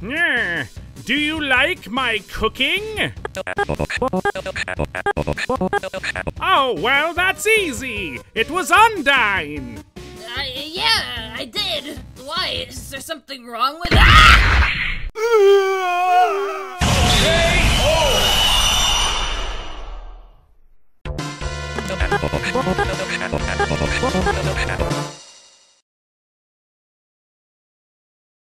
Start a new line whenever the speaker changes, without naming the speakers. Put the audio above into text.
Hmm. Do you like my cooking? Oh, well, that's easy. It was Undyne.
Uh, yeah, I did. Why? Is there something wrong with Ah!